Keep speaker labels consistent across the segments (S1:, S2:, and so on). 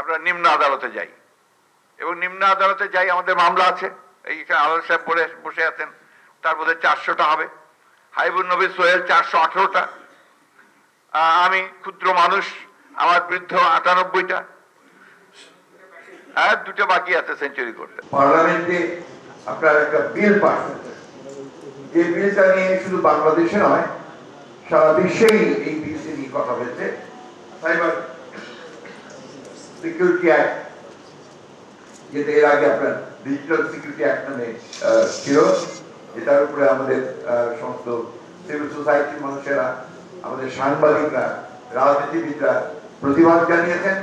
S1: আমরা নিম্ন আদালতে যাই। এবং নিম্ন আদালতে যাই, আমাদের মামলা আছে। এইখানে আদালত সাহেব বলে বসে আছেন, তার মধ্যে চারশোটা হবে। হাইবুল নবী সোহেল চারশো আঠেরোটা। আমি ক্ষুদ্র মানুষ, আমার বৃদ্ধ আটানব্বইটা। আর দুটো বাকি আছে সেঞ্চুরি করতে।
S2: পার্লামেন্টে আপনার একটা বিল পাস যে বিলটা নিয়ে শুধু বাংলাদেশে নয়, সারা বিশ্বেই এই বিলটি নিয়ে কথা হয়েছে। সাইবার সিকিউরিটি অ্যাক্ট যেটা এর আগে আপনার ডিজিটাল সিকিউরিটি অ্যাক্ট নামে ছিল, যেটার উপরে আমাদের সমস্ত সিভিল সোসাইটির মানুষেরা, আমাদের সাংবাদিকরা, রাজনীতিবিদরা প্রতিবাদ জানিয়েছেন।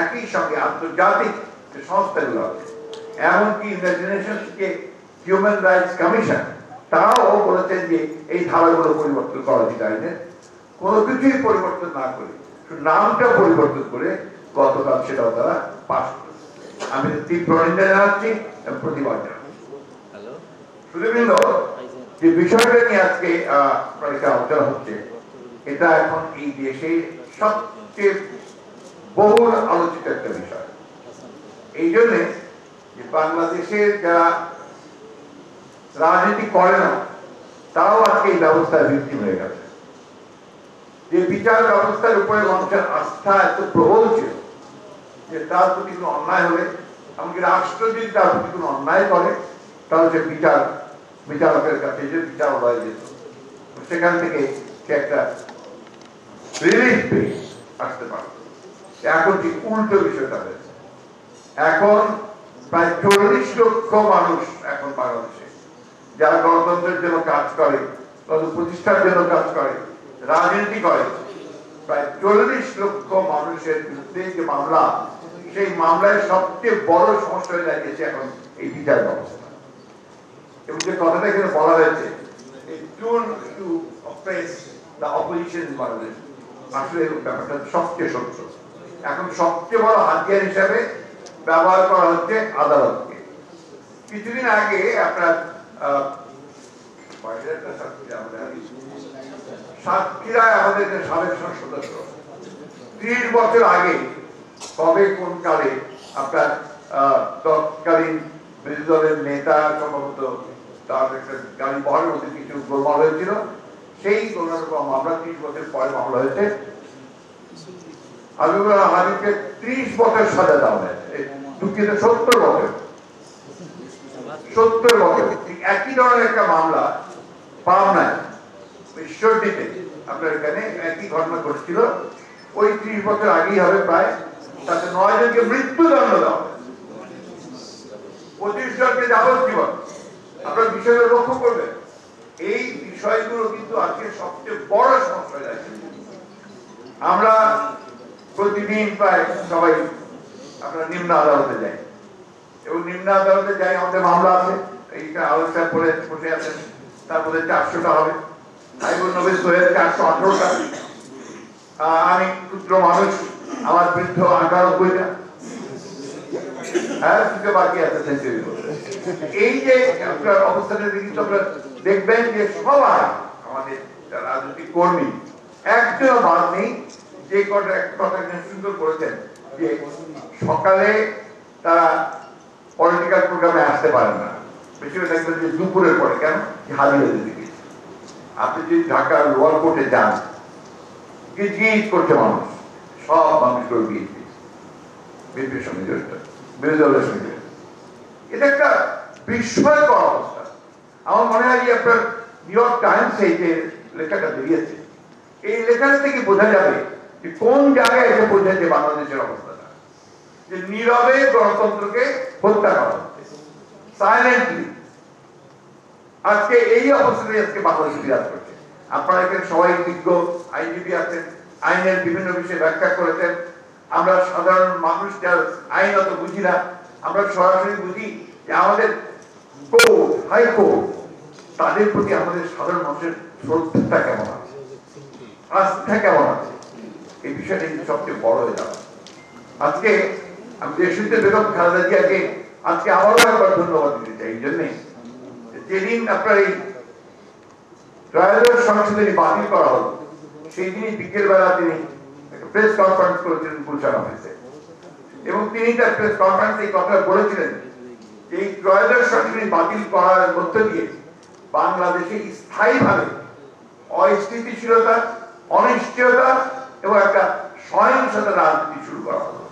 S2: একই সঙ্গে আন্তর্জাতিক যে সংস্থাগুলো আছে, এমনকি ইউনাইটেড নেশনসকে হিউম্যান রাইটস কমিশন তারাও বলেছেন যে এই ধারাগুলো পরিবর্তন করা আইনের কোনো কিছুই পরিবর্তন না করে নামটা পরিবর্তন করে গতকাল সেটাও তারা পাশ আমি তীব্র নিন্দা জানাচ্ছি এবং প্রতিবাদ জানাচ্ছি। যে বিষয়টা নিয়ে আজকে আলোচনা হচ্ছে এটা এখন এই দেশে সবচেয়ে বহুল আলোচিত একটা বিষয়। এই জন্যে যে বাংলাদেশের যারা রাজনীতি করে না তারাও আজকে এই ব্যবস্থায় ভিত্তি হয়ে গেছে। যে বিচার ব্যবস্থার উপরে মানুষের আস্থা এত প্রবল ছিল যে তার প্রতি কোনো অন্যায় হলে, এমনকি রাষ্ট্র যদি তার প্রতি কোনো অন্যায় করে, তাহলে সে বিচার, বিচারকের কাছে যে বিচারালয়ে যেত। সেখান থেকে সে একটা রিলিফ পেয়ে আসতে পারত। এখন ঠিক উল্টো বিষয়টা হয়েছে। এখন প্রায় চল্লিশ লক্ষ মানুষ এখন বাংলাদেশে, যারা গণতন্ত্রের জন্য কাজ করে প্রতিষ্ঠার জন্য কাজ করে, রাজনীতি করে। প্রায় চল্লিশ লক্ষ মানুষের বিরুদ্ধে যে মামলা সেই মামলায় সবচেয়ে বড় সমস্যা হয়ে দাঁড়িয়েছে এখন এই বিচার ব্যবস্থা। এবং যে কথাটা এখানে বলা হয়েছে সাতক্ষীরা আমাদের সাবেক সংসদ সদস্য। ত্রিশ বছর আগে কবে কোন কালে আপনার তৎকালীন বিরোধী দলের নেতা সম্ভবত তার একটা গাড়ি মধ্যে কিছু গোলমাল হয়েছিল, সেই গোলমাল মামলা ত্রিশ বছর পরে মামলা হয়েছে। হাবিবকে ত্রিশ বছর সাজা দেওয়া হয়েছে। দুঃখিত, সত্তর বছর। সত্তর বছর। একই ধরনের একটা মামলা আপনার এখানে একই ঘটনা ঘটছিল। ওই ত্রিশ বছর আগেই হবে প্রায় তাতে নয় জনকে মৃত্যুদণ্ড হয়। পঁচিশ জনকে যাবজ্জীবন আপনার বিষয়গুলো লক্ষ্য করবেন। এই বিষয়গুলো কিন্তু আজকে সবচেয়ে বড় সমস্যা যাচ্ছে আমরা প্রতিদিন প্রায় সবাই আপনার নিম্ন আদালতে যাই। এবং নিম্ন আদালতে যাই আমাদের মামলা আছে। এইটা আলোচনা করে বসে আছেন। তার মধ্যে চারশোটা হবে। হাইবুল নবী সোহেল চারশো আঠারোটা। আমি ক্ষুদ্র মানুষ, আমার বৃদ্ধ আটানব্বইটা। হ্যাঁ এই যে আপনার দেখবেন যে সবাই কর্মী নেই, যে এখানে সুন্দর যে সকালে তারা পলিটিক্যাল প্রোগ্রামে আসতে পারেন না। বেশিরভাগ দেখবেন যে দুপুরের পরে, কেন? দিতে গেছে আপনি যদি ঢাকার লোয়ার কোর্টে যান গিজ করছে মানুষ। সব মানুষগুলো গিজ বিএনপির সঙ্গে জড়িত। বিরোধী দলের সঙ্গে। এটা একটা বিস্ময়কর অবস্থা। আমার মনে হয় আপনার নিউ ইয়র্ক টাইমস এই যে লেখাটা বেরিয়েছে, এই লেখাটা থেকে বোঝা যাবে যে কোন জায়গায় এসে পৌঁছেছে বাংলাদেশের অবস্থাটা। যে নীরবে গণতন্ত্রকে হত্যা করা হচ্ছে। সাইলেন্টলি আজকে এই অবস্থাতে আজকে বাংলাদেশ বিরাজ করছে। আপনারা এখানে সবাই বিজ্ঞ, আইনজীবী আছেন, আইনের বিভিন্ন বিষয়ে ব্যাখ্যা করেছেন। আমরা সাধারণ মানুষ যারা আইন অত বুঝি না, আমরা সরাসরি বুঝি যে আমাদের কোর্ট হাইকোর্ট তাদের প্রতি আমাদের সাধারণ মানুষের শ্রদ্ধা কেমন আছে? আস্থা কেমন আছে? এই বিষয়টা কিন্তু সবচেয়ে বড় হয়ে যাবে আজকে আমি দেশিতে বেগম খালেদা জিয়াকে, আজকে আবারও একবার ধন্যবাদ দিতে চাই, এই জন্যে। যেদিন আপনার এই ত্রয়োদশ সংশোধনী বাতিল করা হলো। সেই দিনই বিকেল বেলা তিনি একটা প্রেস কনফারেন্স করেছিলেন গুলশান অফিসে এবং তিনি তার প্রেস কনফারেন্সে এই কথা বলেছিলেন এই ত্রয়োদশ সংশোধনী বাতিল করার মধ্য দিয়ে বাংলাদেশে স্থায়ীভাবে অস্থিতিশীলতা, অনিশ্চয়তা এবং একটা সহিংসতা রাজনীতি শুরু করা হবে